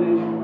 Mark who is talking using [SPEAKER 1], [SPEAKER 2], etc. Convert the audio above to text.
[SPEAKER 1] Ele